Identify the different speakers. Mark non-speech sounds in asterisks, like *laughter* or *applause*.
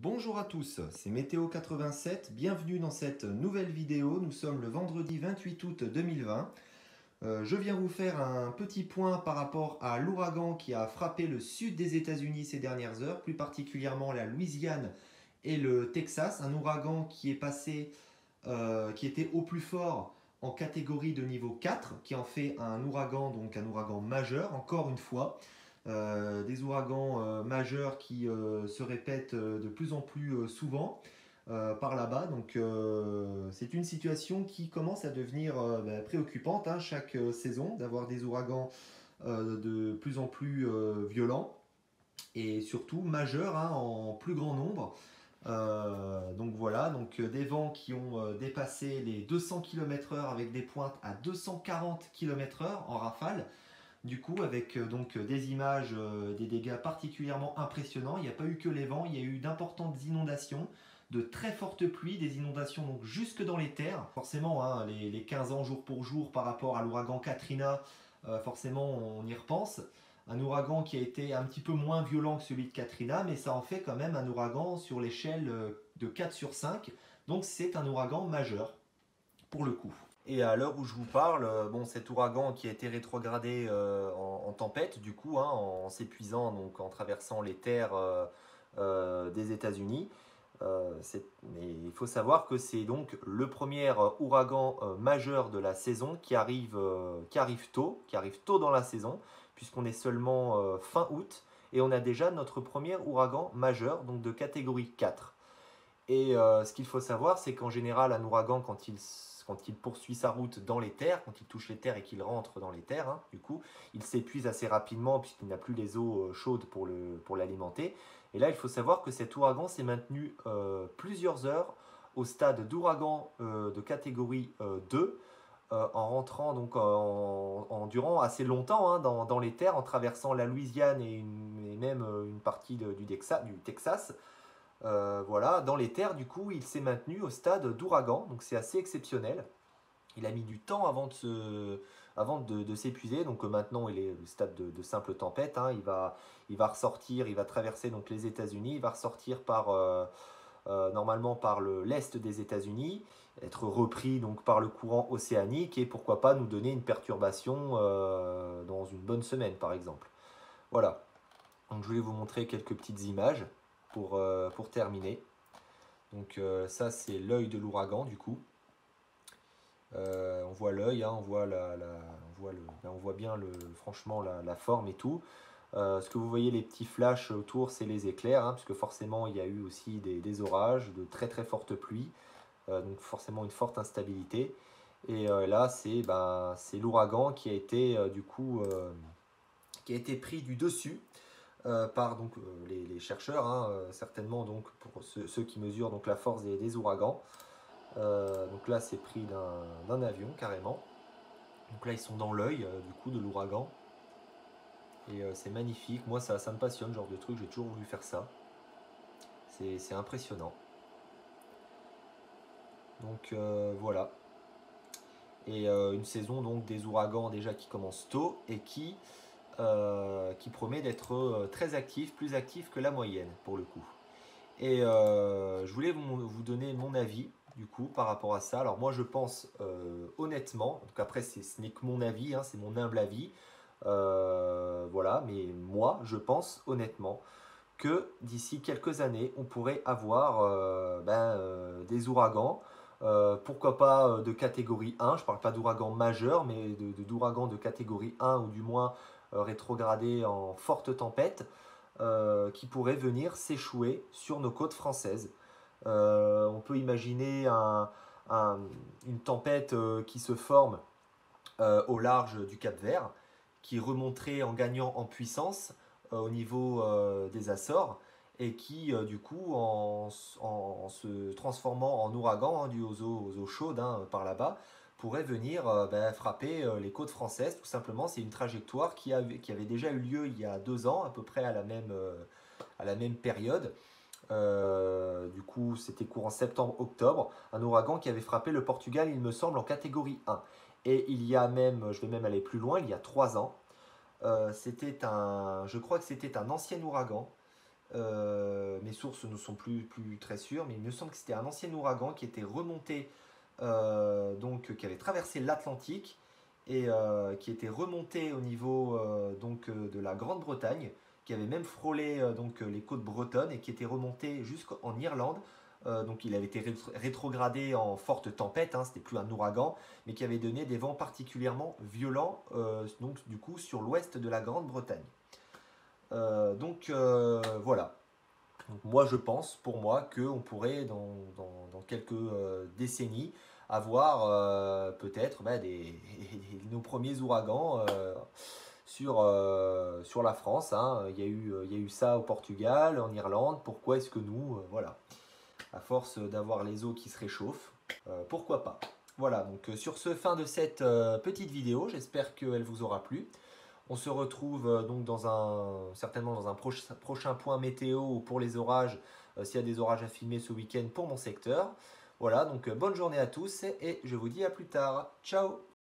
Speaker 1: Bonjour à tous, c'est Météo87, bienvenue dans cette nouvelle vidéo. Nous sommes le vendredi 28 août 2020. Euh, je viens vous faire un petit point par rapport à l'ouragan qui a frappé le sud des États-Unis ces dernières heures, plus particulièrement la Louisiane et le Texas. Un ouragan qui est passé, euh, qui était au plus fort en catégorie de niveau 4, qui en fait un ouragan, donc un ouragan majeur, encore une fois. Euh, des ouragans euh, majeurs qui euh, se répètent de plus en plus souvent par là-bas. Donc c'est une situation qui commence à devenir bah, préoccupante hein, chaque saison, d'avoir des ouragans de plus en plus violents et surtout majeurs hein, en plus grand nombre. donc voilà, donc des vents qui ont dépassé les 200 km/h avec des pointes à 240 km/h en rafale. Du coup, avec euh, donc euh, des images, euh, des dégâts particulièrement impressionnants, il n'y a pas eu que les vents, il y a eu d'importantes inondations, de très fortes pluies, des inondations jusque dans les terres. Forcément, hein, les, 15 ans jour pour jour par rapport à l'ouragan Katrina, forcément on y repense. Un ouragan qui a été un petit peu moins violent que celui de Katrina, mais ça en fait quand même un ouragan sur l'échelle de 4 sur 5. Donc c'est un ouragan majeur pour le coup. Et à l'heure où je vous parle, euh, bon, cet ouragan qui a été rétrogradé euh, en, tempête, du coup, hein, en, s'épuisant, donc en traversant les terres euh, des États-Unis. mais il faut savoir que c'est donc le premier ouragan majeur de la saison qui arrive, qui arrive tôt, qui arrive tôt dans la saison, puisqu'on est seulement fin août et on a déjà notre premier ouragan majeur, donc de catégorie 4. Et ce qu'il faut savoir, c'est qu'en général, un ouragan, quand il quand il poursuit sa route dans les terres, quand il touche les terres et qu'il rentre dans les terres, hein, du coup, il s'épuise assez rapidement puisqu'il n'a plus les eaux euh, chaudes pour l'alimenter. Et là, il faut savoir que cet ouragan s'est maintenu euh, plusieurs heures au stade d'ouragan euh, de catégorie 2, en rentrant donc en, durant assez longtemps hein, dans, les terres, en traversant la Louisiane et, même une partie du, Texas. Euh, voilà, dans les terres, du coup, il s'est maintenu au stade d'ouragan, donc c'est assez exceptionnel. Il a mis du temps avant de, s'épuiser, donc euh, maintenant il est au stade de, simple tempête. Hein. il, va, il va ressortir, il va traverser donc les États-Unis, il va ressortir par euh, normalement par l'est des États-Unis, être repris donc par le courant océanique et pourquoi pas nous donner une perturbation dans une bonne semaine par exemple. Voilà. Donc je voulais vous montrer quelques petites images pour, euh, pour terminer. Donc euh, ça c'est l'œil de l'ouragan du coup. Euh, on voit l'œil, hein, on, voit la, on, voit le, ben, on voit bien le, franchement la, forme et tout. ce que vous voyez les petits flashs autour c'est les éclairs, hein, puisque forcément il y a eu aussi des, orages, de très très fortes pluies, donc forcément une forte instabilité. Et là c'est ben, l'ouragan qui a été du coup qui a été pris du dessus euh, par donc, euh, les, chercheurs, hein, euh, certainement donc, pour ceux, qui mesurent donc, la force des, ouragans. donc là, c'est pris d'un avion carrément. Donc là, ils sont dans l'œil du coup de l'ouragan. Et c'est magnifique. Moi, ça, ça me passionne, genre de truc. J'ai toujours voulu faire ça. C'est impressionnant. Donc voilà. Et une saison donc des ouragans déjà qui commence tôt et qui euh, qui promet d'être euh, très actif, plus actif que la moyenne pour le coup. Et euh, je voulais vous, donner mon avis du coup par rapport à ça. Alors moi je pense honnêtement, après ce n'est que mon avis, hein, c'est mon humble avis, voilà, mais moi je pense honnêtement que d'ici quelques années on pourrait avoir ben, des ouragans. pourquoi pas de catégorie 1, je ne parle pas d'ouragan majeur, mais d'ouragan de, de, catégorie 1 ou du moins rétrogradé en forte tempête euh, qui pourrait venir s'échouer sur nos côtes françaises. Euh, on peut imaginer une tempête qui se forme au large du Cap Vert, qui remonterait en gagnant en puissance au niveau des Açores et qui, du coup, en, se transformant en ouragan, hein, dû aux eaux, chaudes hein, par là-bas, pourrait venir euh, ben, frapper euh, les côtes françaises. Tout simplement, c'est une trajectoire qui avait, qui avait, déjà eu lieu il y a deux ans, à peu près à la même, euh, à la même période. du coup, c'était courant septembre-octobre, un ouragan qui avait frappé le Portugal, il me semble, en catégorie 1. Et il y a même, je vais même aller plus loin, il y a trois ans, c'était un, je crois que c'était un ancien ouragan mes sources ne sont plus, plus très sûres, mais il me semble que c'était un ancien ouragan qui était remonté, donc qui avait traversé l'Atlantique et qui était remonté au niveau donc, de la Grande-Bretagne, qui avait même frôlé donc, les côtes bretonnes et qui était remonté jusqu'en Irlande euh, donc il avait été rétrogradé en forte tempête, hein, c'était plus un ouragan, mais qui avait donné des vents particulièrement violents, euh, donc du coup sur l'ouest de la Grande-Bretagne. Euh, donc voilà. Moi je pense, pour moi, qu'on pourrait dans, quelques décennies avoir peut-être bah, *laughs* nos premiers ouragans sur, sur la France. Hein. Il, y a eu, il y a eu ça au Portugal, en Irlande. Pourquoi est-ce que nous, voilà à force d'avoir les eaux qui se réchauffent. Euh, pourquoi pas? Voilà, donc euh, sur ce, fin de cette euh, petite vidéo, j'espère qu'elle vous aura plu. On se retrouve donc dans un, certainement dans un prochain point météo pour les orages, s'il y a des orages à filmer ce week-end pour mon secteur. Voilà, donc bonne journée à tous et je vous dis à plus tard. Ciao